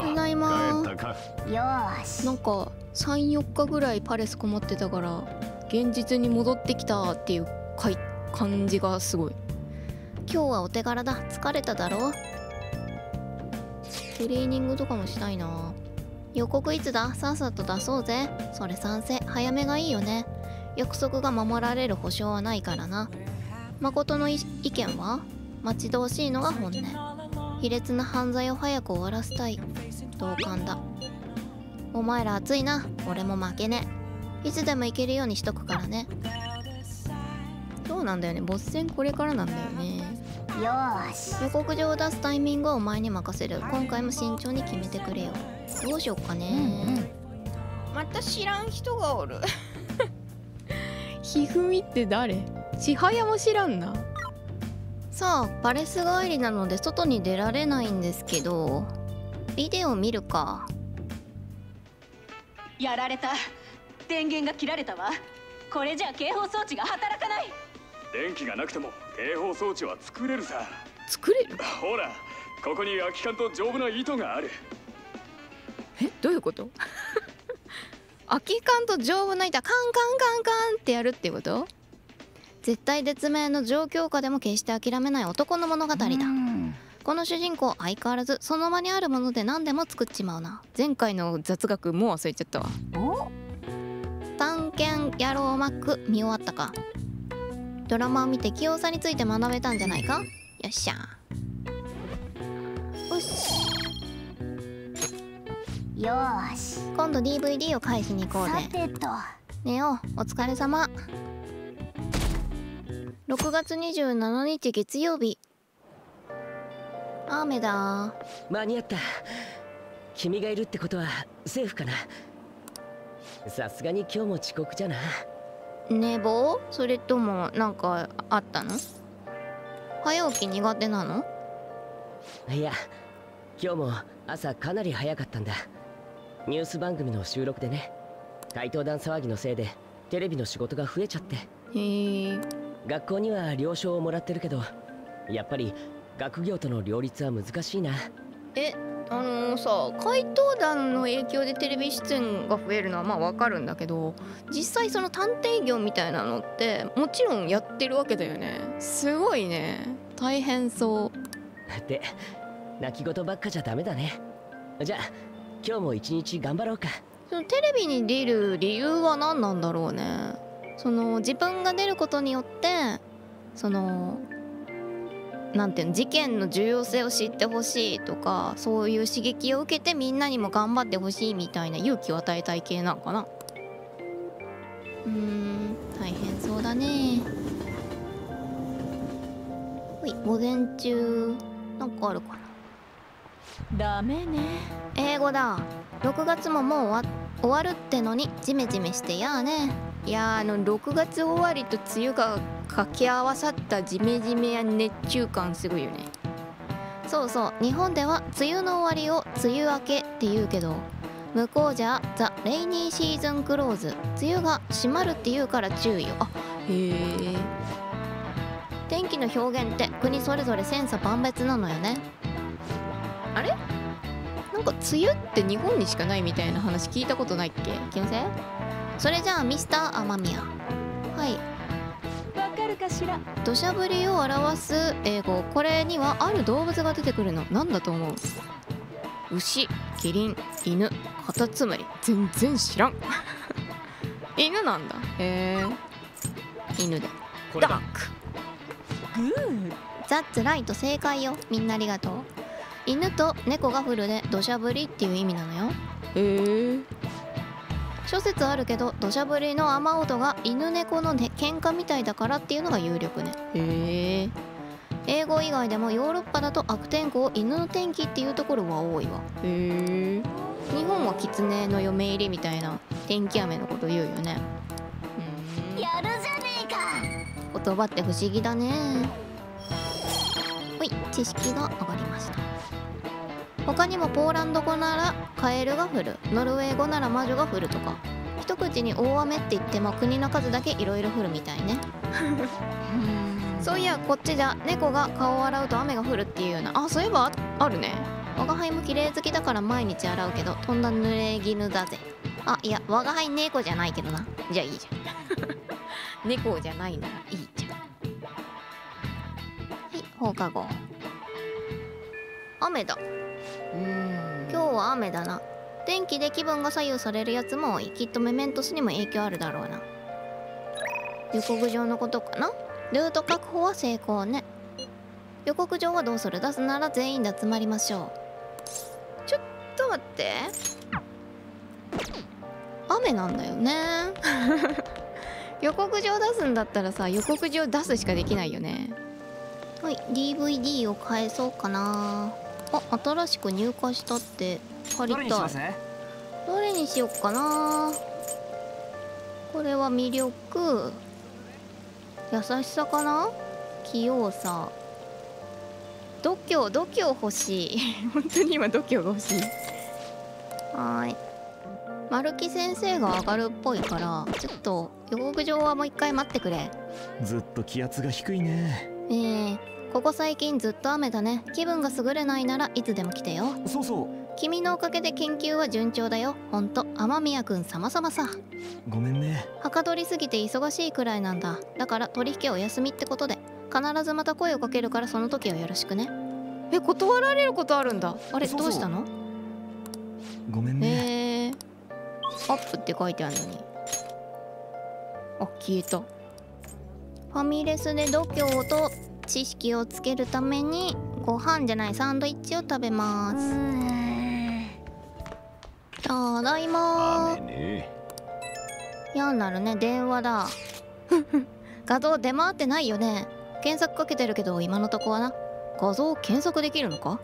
ただいま。よなんか34日ぐらいパレスこもってたから現実に戻ってきたっていうかい感じがすごい。今日はお手柄だ。疲れただろ？トレーニングとかもしたいな。予告いつだ？さっさと出そうぜ。それ賛成。早めがいいよね。約束が守られる保証はないからな。誠のい意見は？待ち遠しいのが本音。卑劣な犯罪を早く終わらせたい同感だ。お前ら熱いな。俺も負けね。いつでも行けるようにしとくからね。そうなんだよね。ボス戦これからなんだよね。よーし。予告状を出すタイミングはお前に任せる。今回も慎重に決めてくれよ。どうしよっかね、また知らん人がおる。ひふみって誰？ちはやも知らんな。さあパレス帰りなので外に出られないんですけどビデオ見るか。やられた。電源が切られたわ。これじゃ警報装置が働かない。電気がなくても警報装置は作れるさ。作れる？ほらここに空き缶と丈夫な糸がある。えどういうこと？空き缶と丈夫な板カンカンカンカンってやるっていうこと？絶対絶命の状況下でも決して諦めない男の物語だこの主人公相変わらずその場にあるもので何でも作っちまうな。前回の雑学もう忘れちゃったわ。お？探検野郎マック見終わったか。ドラマを見て器用さについて学べたんじゃないか？よっしゃ。よし。よーし今度 DVD を返しに行こうさぜてと。ネオお疲れ様。6月27日月曜日雨だ。間に合った。君がいるってことはセーフかな？さすがに今日も遅刻じゃな。寝坊？それともなんかあったの？早起き苦手なの？いや今日も朝かなり早かったんだ。ニュース番組の収録でね。怪盗団騒ぎのせいでテレビの仕事が増えちゃって。へえ。学校には了承をもらってるけどやっぱり学業との両立は難しいな。えあのさ怪盗団の影響でテレビ出演が増えるのはまあわかるんだけど実際その探偵業みたいなのってもちろんやってるわけだよね。すごいね。大変そう。で泣き言ばっかじゃダメだね。じゃあ今日も一日頑張ろうか。そのテレビに出る理由は何なんだろうね。その自分が出ることによってそのなんていうの事件の重要性を知ってほしいとかそういう刺激を受けてみんなにも頑張ってほしいみたいな勇気を与えたい系なのかな？うーん大変そうだね。ほい午前中なんかあるかな？ダメね。英語だ。6月ももう終わ終わるってのにジメジメしてやあね。いやーあの6月終わりと梅雨が掛け合わさったジメジメや熱中感すごいよね。そうそう日本では梅雨の終わりを梅雨明けって言うけど向こうじゃザ・レイニーシーズンクローズ梅雨が閉まるって言うから注意よ。あへえ。天気の表現って国それぞれ千差万別なのよね。あれ？なんか梅雨って日本にしかないみたいな話聞いたことないっけ？気のせい。それじゃあミスター雨宮。はいわかるかしら土砂降りを表す英語。これにはある動物が出てくるの。何だと思う？牛キリン犬カタツムリ。全然知らん。犬なんだ。へえ犬で。これだ。ダック。グーザッツライト正解よ。みんなありがとう。犬と猫が降るで土砂降りっていう意味なのよ。へえ諸説あるけど土砂降りの雨音が犬猫の、ね、喧嘩みたいだからっていうのが有力ね。へえ英語以外でもヨーロッパだと悪天候を犬の天気っていうところは多いわ。へえ日本は狐の嫁入りみたいな天気雨のこと言うよね。うん。やるじゃねえか。言葉って不思議だね。ほい知識が上がりました他にもポーランド語ならカエルが降る。ノルウェー語なら魔女が降るとか。一口に大雨って言っても国の数だけいろいろ降るみたいね。そういやこっちじゃ猫が顔を洗うと雨が降るっていうような。あそういえばああるね。我が輩も綺麗好きだから毎日洗うけどとんだ濡れ衣だぜあいや我が輩猫じゃないけどな。じゃあいいじゃん。猫じゃないならいいじゃん。はい放課後。雨だうん。今日は雨だな。天気で気分が左右されるやつも多いきっとメメントスにも影響あるだろうな。予告状のことかな？ルート確保は成功ね。予告状はどうする？出すなら全員で集まりましょう。ちょっと待って。雨なんだよね。予告状出すんだったらさ予告状出すしかできないよね。はい DVD を返そうかなあ新しく入荷したって借りたい。どれにしよっかな。これは魅力。優しさかな？器用さ。度胸度胸欲しい。本当に今度胸が欲しい。はーい。丸木先生が上がるっぽいからちょっと予告状はもう一回待ってくれ。ずっと気圧が低いね。え。ー、ここ最近ずっと雨だね。気分が優れないならいつでも来てよ。そうそう。君のおかげで研究は順調だよ。ほんと雨宮くん様々さ。ごめんね。はかどりすぎて忙しいくらいなんだ。だから取引お休みってことで。必ずまた声をかけるからその時はよろしくね。え断られることあるんだ。あれそうそう。どうしたの？ごめんね。へえアップって書いてあるのに。あ消えた。ファミレスで度胸と知識をつけるためにご飯じゃないサンドイッチを食べます。ただいま。嫌になるね電話だ。画像出回ってないよね。検索かけてるけど今のとこはな。画像検索できるのか？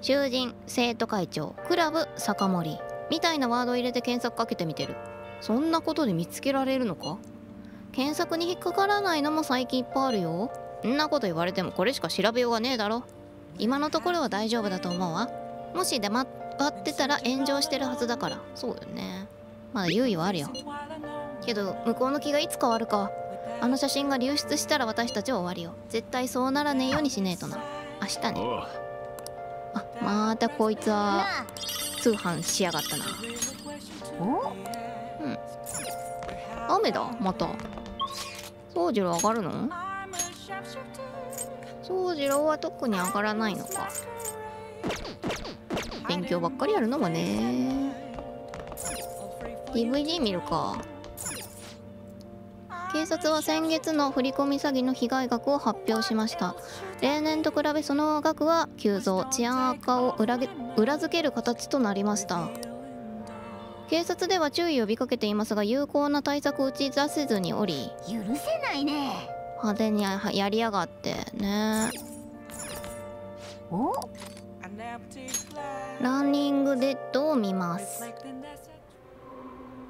囚人生徒会長クラブ酒盛みたいなワード入れて検索かけてみてる。そんなことで見つけられるのか？検索に引っかからないのも最近いっぱいあるよんなこと言われてもこれしか調べようがねえだろ。今のところは大丈夫だと思うわ。もし出回ってたら炎上してるはずだから。そうだよね。まだ猶予はあるよ。けど向こうの気がいつ変わるかあの写真が流出したら私たちは終わりよ。絶対そうならねえようにしねえとな。明日ね。あまたこいつは通販しやがったな。お？雨だまた。宗次郎上がるの？宗次郎は特に上がらないのか。勉強ばっかりやるのもね。DVD 見るか。警察は先月の振り込み詐欺の被害額を発表しました。例年と比べその額は急増治安悪化を裏裏付ける形となりました。警察では注意を呼びかけていますが有効な対策を打ち出せずにおり。許せないね。派手にややりやがってね。お？ランニングデッドを見ます？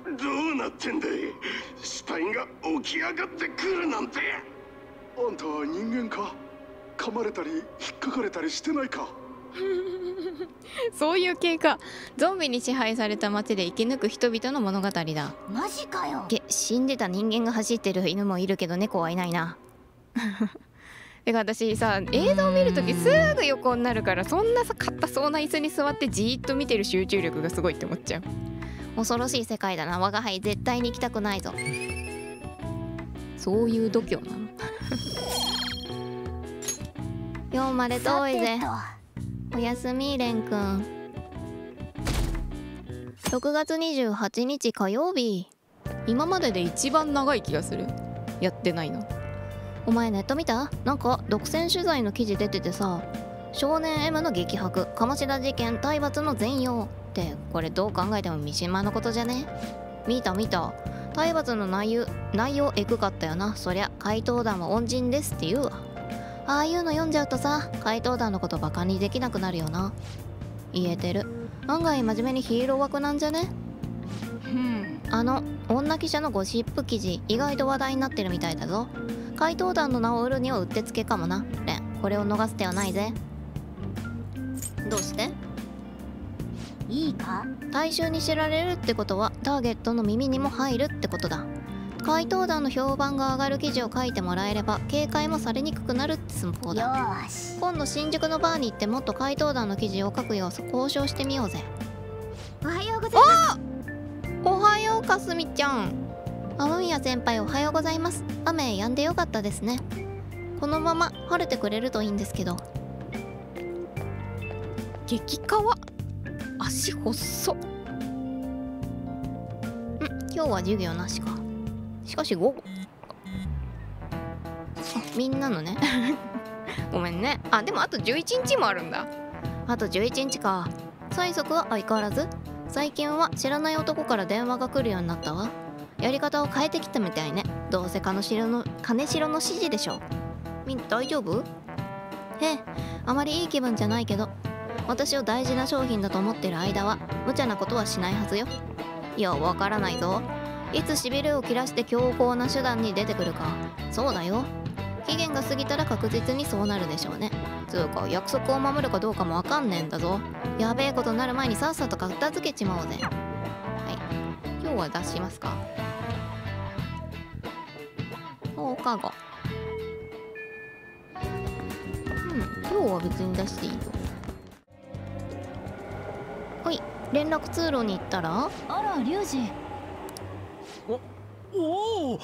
どうなってんだい？死体が起き上がってくるなんて。あんたは人間か？噛まれたり引っかかれたりしてないか？そういう系か。ゾンビに支配された街で生き抜く人々の物語だ。マジかよ。げ死んでた人間が走ってる犬もいるけど猫はいないな てか私さ映像を見るときすぐ横になるからそんなさ硬そうな椅子に座ってじーっと見てる集中力がすごいって思っちゃう。恐ろしい世界だな。我が輩絶対に行きたくないぞ。そういう度胸なの。今日まで遠いぜ。さおやすみレンくん6月28日火曜日。今までで一番長い気がする。やってないのお前ネット見た？なんか独占取材の記事出ててさ少年 M の激白鴨志田事件体罰の全容ってこれどう考えても三島のことじゃね？見た見た。体罰の内容内容エグかったよな。そりゃ怪盗団は恩人ですって言うわ。ああいうの読んじゃうとさ怪盗団のことバカにできなくなるよな。言えてる。案外真面目にヒーロー枠なんじゃね？うん。あの女記者のゴシップ記事意外と話題になってるみたいだぞ怪盗団の名を売るにはうってつけかもな。レンこれを逃す手はないぜ。どうして？いいか？大衆に知られるってことはターゲットの耳にも入るってことだ。怪盗団の評判が上がる記事を書いてもらえれば警戒もされにくくなるって寸法よだ今度新宿のバーに行ってもっと怪盗団の記事を書くよう交渉してみようぜ。おはようございます。おはようかすみちゃん雨宮先輩おはようございます。雨止んでよかったですね。このまま晴れてくれるといいんですけど。激川？足細。っん今日は授業なしか。しかし午後。あみんなのね。ごめんね。あでもあと11日もあるんだ。あと11日か。催促は相変わらず。最近は知らない男から電話が来るようになったわやり方を変えてきたみたいね。どうせ金城の金城の指示でしょ。みん大丈夫？へえあまりいい気分じゃないけど。私を大事な商品だと思ってる間は無茶なことはしないはずよ。いやわからないぞ。いつしびれを切らして強硬な手段に出てくるか。そうだよ。期限が過ぎたら確実にそうなるでしょうね。つうか約束を守るかどうかもわかんねえんだぞ。やべえことになる前にさっさと片付けちまおうぜ。はい。今日は出しますか。放課後うん今日は別に出していいよ。はい連絡通路に行ったら？あらリュウジ。おお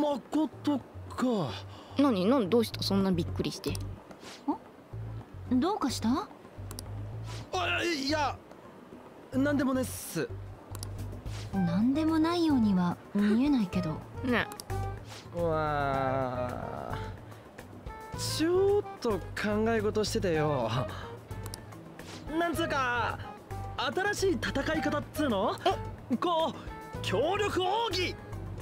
まことか。何何どうした？そんなびっくりして。どうかした？あいやなんでもねっす。なんでもないようには見えないけど。ねわあちょっと考え事しててよ。なんつうか新しい戦い方っつうの？こう協力奥義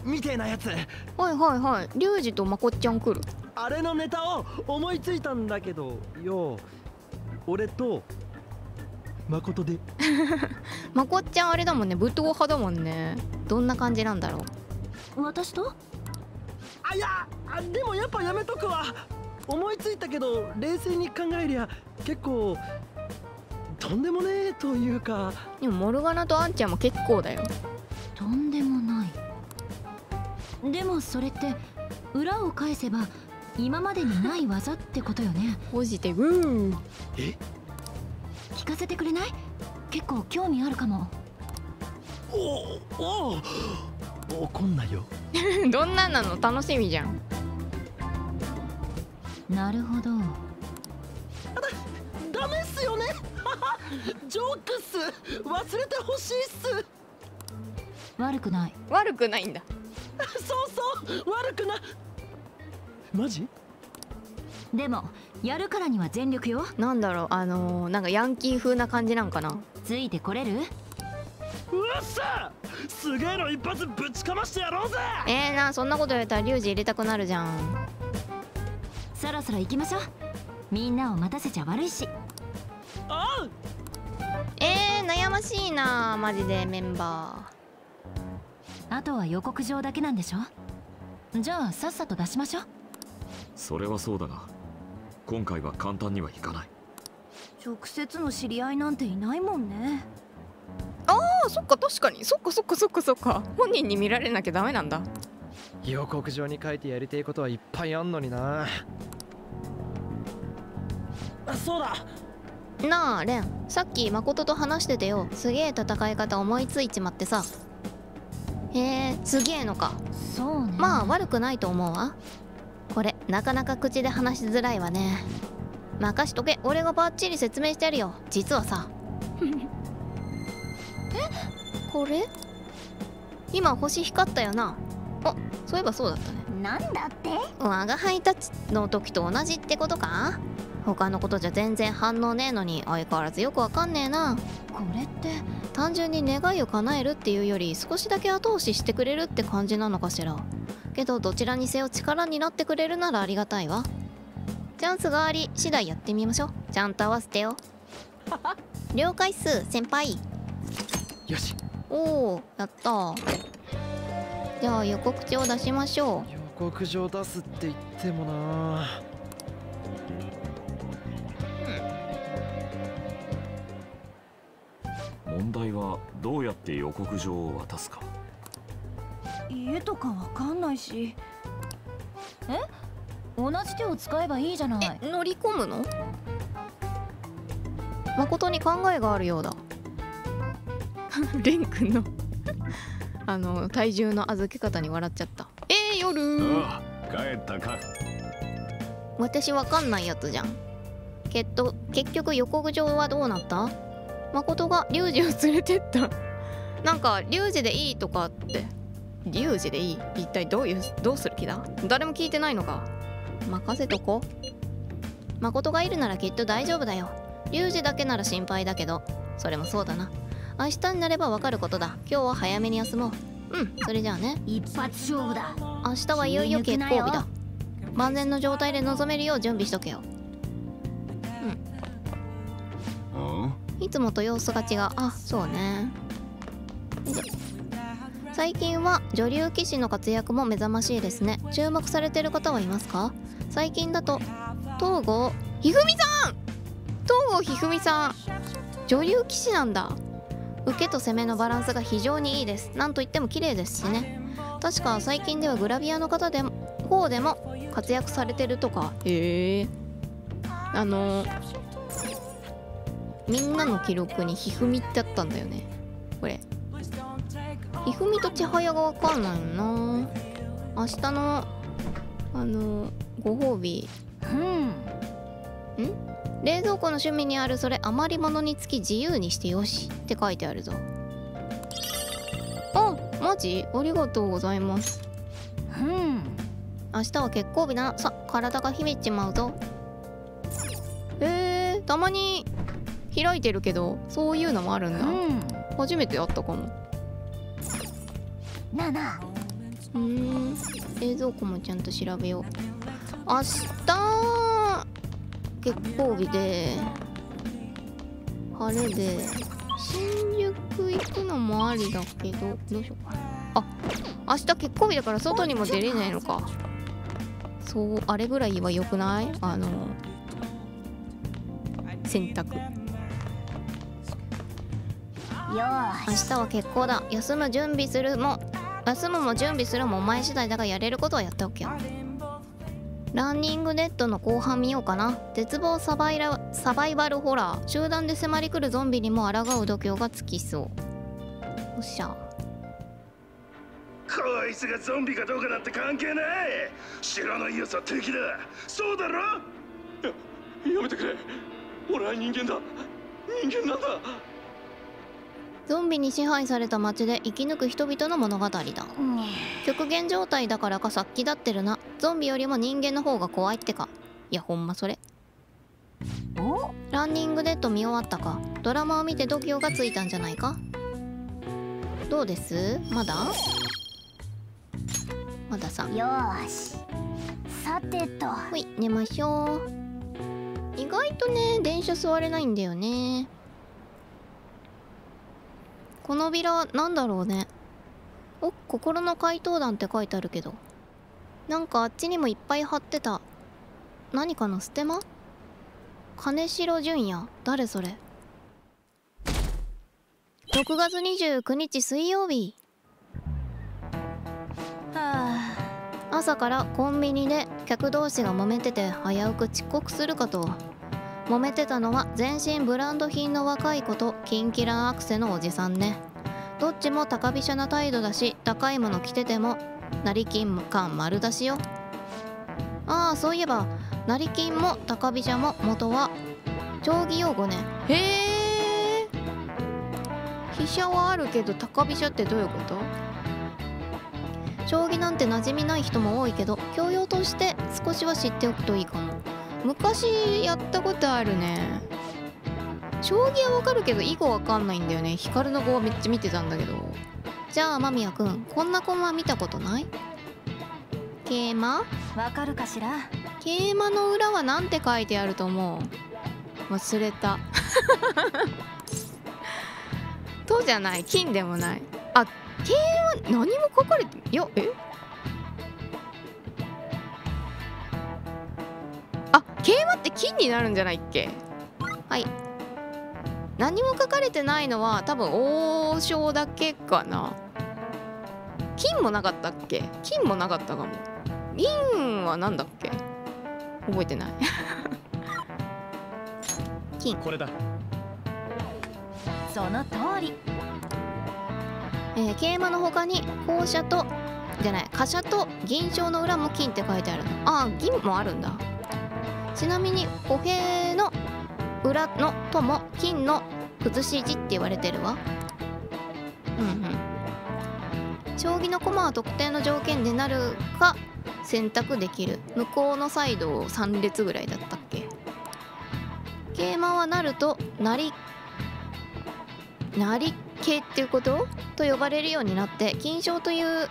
みてえなやつ。はいはいはい。リュウジとまこっちゃん来る。あれのネタを思いついたんだけどよ。俺と誠で。まこっちゃんあれだもんね。武闘派だもんね。どんな感じなんだろう。私と？あいやあでもやっぱやめとくわ。思いついたけど冷静に考えりゃ結構とんでもねえというか。でもモルガナとアンちゃんも結構だよ。とんでもない。でもそれって裏を返せば今までにない技ってことよね。ポジティブえ？聞かせてくれない？結構興味あるかも。おおお怒んないよ どんなんなの？楽しみじゃん。なるほど。ダメっすよね。ジョークっす。忘れてほしいっす。悪くない。悪くないんだ。そうそう悪くなマジ？でもやるからには全力よ。なんだろうあのー、なんかヤンキー風な感じなんかな。ついてこれる？うっしゃすげえの一発ぶちかましてやろうぜ！えー、なそんなこと言われたらリュウジ入れたくなるじゃん。そろそろ行きましょう。みんなを待たせちゃ悪いし。あう！えー、悩ましいなマジでメンバあとは予告状だけなんでしょ？じゃあさっさと出しましょう。それはそうだが今回は簡単にはいかない。直接の知り合いなんていないもんねそっか確かに。そっかそっかそっかそっか。本人に見られなきゃダメなんだ。予告状に書いてやりてえことはいっぱいあんのにな。あそうだ。なあレン。さっき誠と話しててよ。すげえ戦い方思いついちまってさ。へえすげえのか。そうね。まあ悪くないと思うわ。これなかなか口で話しづらいわね。任しとけ。俺がバッチリ説明してやるよ。実はさ えこれ？今星光ったよな。あそういえばそうだったね。なんだって？我が輩たちの時と同じってことか？他のことじゃ全然反応ねえのに相変わらずよくわかんねえな。これって単純に願いを叶えるっていうより少しだけ後押ししてくれるって感じなのかしら？けどどちらにせよ力になってくれるならありがたいわ。チャンスがあり次第やってみましょう。ちゃんと合わせてよ。了解っす先輩よし。おおやった。じゃあ予告状出しましょ予告状出すって言ってもな。問題はどうやって予告状を渡すか。予絵とかわかんないし。え？同じ手を使えばいいじゃない。え乗り込むの？誠に考えがあるようだ レン君の。あの体重の預け方に笑っちゃった。えー、夜。帰ったか。私わかんないやつじゃん。けど結局予告状はどうなった？誠がリュウジを連れてった。なんかリュウジでいいとかって。リュウジでいい？一体どういうどうする気だ？誰も聞いてないのか。任せとこ。誠がいるならきっと大丈夫だよ。リュウジだけなら心配だけどそれもそうだな明日になればわかることだ。今日は早めに休もう。うん。それじゃあね。一発勝負だ。明日はいよいよ結構日だ。万全の状態で臨めるよう準備しとけよ。うん？いつもと様子が違う。あそうね。最近は女流棋士の活躍も目覚ましいですね。注目されてる方はいますか？最近だと東郷ひふみさん。東郷ひふみさん。女流棋士なんだ受けと攻めのバランスが非常にいいです。なんといっても綺麗ですしね。確か最近ではグラビアの方でも方でも活躍されてるとか。へえ。あのみんなの記録にひふみってあったんだよね。これ。ひふみと千早がわかんないよな。明日のあのご褒美。うん？冷蔵庫の趣味にあるそれ余り物につき自由にしてよしって書いてあるぞ。あマジ？ありがとうございます。うん。明日は結構日だ。なさ体がひめっちまうぞ。へえたまに開いてるけどそういうのもあるんだ、うん。初めて会ったかも。なあなあ。うーん冷蔵庫もちゃんと調べよう。明日結構日で晴れで新宿行くのもありだけどどうしようかな。あ明日結構日だから外にも出れないのか。そうあれぐらいは良くない？あの洗濯。よ明日は結構だ。休む準備するも休むも準備するもお前次第だがやれることはやっておけよランニングネットの後半見ようかな。絶望サバイラサバイバルホラー。集団で迫り来るゾンビにも抗う度胸がつきそう。おっしゃ。こいつがゾンビかどうかなんて関係ない知らない奴は敵だ。そうだろ？ややめてくれ。俺は人間だ。人間なんだゾンビに支配された街で生き抜く人々の物語だ。うん。極限状態だからか殺気立ってるな。ゾンビよりも人間の方が怖いってか。いやほんまそれ。お？ランニングデッド見終わったか。ドラマを見て度胸がついたんじゃないか？どうです？まだ？まださよーし。さてと。ほい寝ましょう。意外とね電車座れないんだよねこのビラなんだろうね。お心の怪盗団って書いてあるけど。なんかあっちにもいっぱい貼ってた。何かのステマ？金城純也？誰それ？6月29日水曜日。はあ。朝からコンビニで客同士が揉めてて危うく遅刻するかと。揉めてたのは全身ブランド品の若い子とキンキランアクセのおじさんね。どっちも高飛車な態度だし高いもの着てても成金感丸出しよ。ああそういえば成金も高飛車も元は将棋用語ね。へえ。飛車はあるけど高飛車ってどういうこと？将棋なんて馴染みない人も多いけど教養として少しは知っておくといいかも。昔やったことあるね。将棋はわかるけど囲碁わかんないんだよね。光の碁はめっちゃ見てたんだけど。じゃあ間宮くんこんな駒見たことない？桂馬？あわかるかしら？桂馬の裏は何て書いてあると思う？忘れた。とじゃない。金でもない。あ桂馬何も書かれていやえ？桂馬って金になるんじゃないっけ？はい。何も書かれてないのは多分王将だけかな。金もなかったっけ？金もなかったかも。銀はなんだっけ？覚えてない。金。これだ。その通り。えー桂馬の他に校舎とじゃない貨車と銀賞の裏も金って書いてある。のあー銀もあるんだちなみに歩兵の裏のとも金の崩し字って言われてるわ。うんうん。将棋の駒は特定の条件でなるか選択できる。向こうのサイドを3列ぐらいだったっけ。桂馬はなると成り成り系っていうこと？と呼ばれるようになって金将という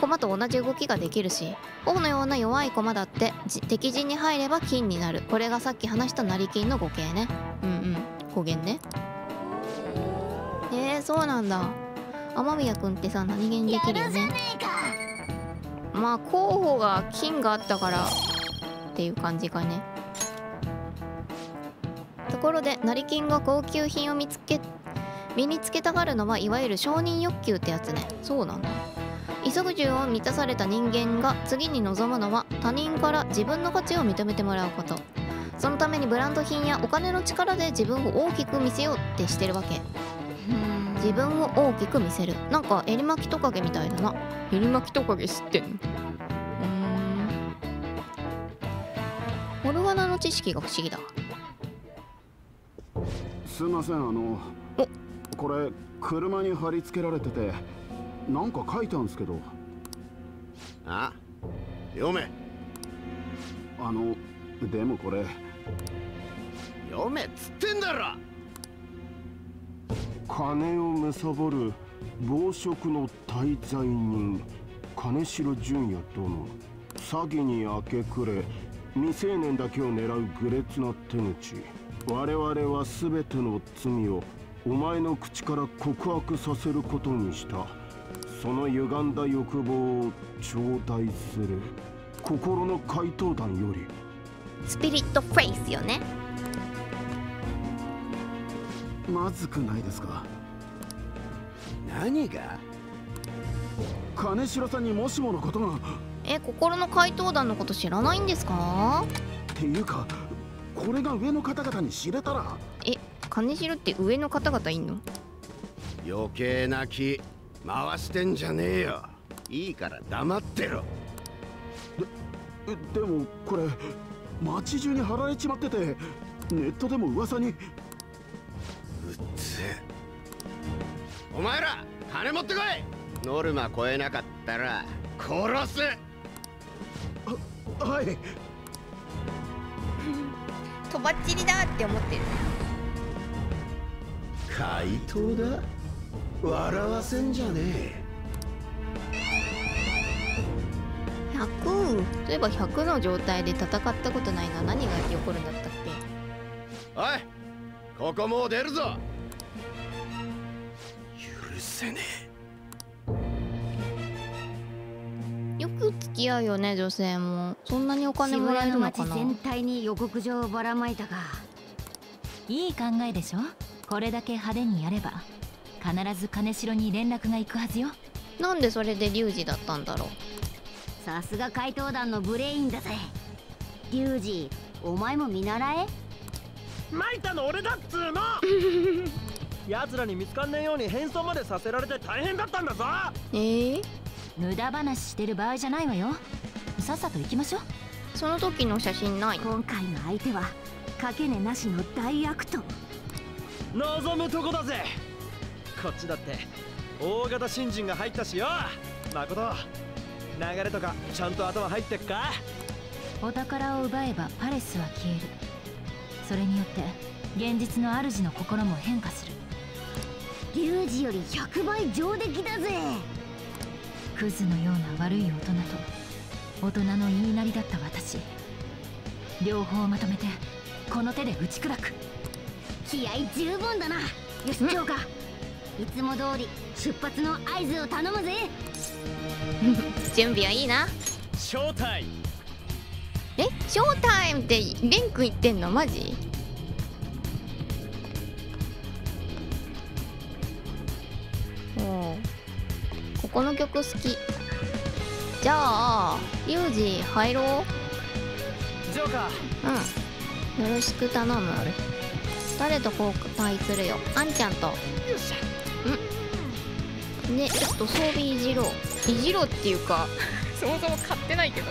駒と同じ動きができるし王のような弱い駒だって敵陣に入れば金になる。これがさっき話した成金の語形ね。うんうん。語源ね。えー、そうなんだ。雨宮君ってさ何気にできるよね。まあ候補が金があったからっていう感じかね。ところで成金が高級品を見つけ身につけたがるのはいわゆる承認欲求ってやつね。そうなんだ。急ぐ需要を満たされた人間が次に望むのは他人から自分の価値を認めてもらうこと。そのためにブランド品やお金の力で自分を大きく見せようってしてるわけ。自分を大きく見せる。なんか襟巻きトカゲみたいだな。襟巻きトカゲ知ってんの？モルガナの知識が不思議だ。すいませんあのこれ車に貼り付けられててなんか書いたんですけど。あ読め。あのでもこれ。読めっつってんだろ。金を貪る暴食の滞在人。金城純也殿。詐欺に明け暮れ未成年だけを狙う愚劣な手口。我々は全ての罪をお前の口から告白させることにしたその歪んだ欲望を頂戴する。心の怪盗団より。スピリットフェイスよね。まずくないですか？何が？金城さんにもしものことが。え心の怪盗団のこと知らないんですか？っていうかこれが上の方々に知れたら。え金城って上の方々いんの？余計な気回してんじゃねえよ。いいから。黙ってろ。えでもこれ街中に貼られちまっててネットでも噂に。うっつお前ら金持ってこい。ノルマ超えなかったら殺す。はい。とばっちりだって思ってる。怪盗だ笑わせんじゃね100そういえば100の状態で戦ったことないな。何が起こるんだったっけ？えおいここもう出るぞ。許せねよく付き合うよね女性も。そんなにお金もらえるのかな？渋谷の街全体に予告状をばらまいたがいい考えでしょ？これだけ派手にやれば必ず金城に連絡が行くはずよ。なんでそれでリュウジだったんだろう？さすが怪盗団のブレインだぜ。リュウジお前も見習え。参ったの俺だっつーの！奴らに見つかんねえように変装までさせられて大変だったんだぞ！えー、無駄話してる場合じゃないわよ。さっさと行きましょう。その時の写真ない？今回の相手は賭け値なしの大悪党。望むとこだぜこっちだって大型新人が入ったしよ。誠流れとかちゃんと頭入ってっか？お宝を奪えばパレスは消える。それによって現実の主の心も変化する。リュウジより100倍上出来だぜ。クズのような悪い大人と大人の言いなりだった私。両方をまとめてこの手で打ち砕く。気合十分だな。よし長官いつも通り出発の合図を頼むぜ。準備はいいな。ショータイムえ？ショータイムってレン君言ってんの？マジ？おうここの曲好き。じゃあリュウジ入ろう。ジョーカうん。よろしく頼む。誰と交代するよ？あんちゃんと。んねちょっと装備いじろう。いじろうっていうか。そもそも買ってないけど。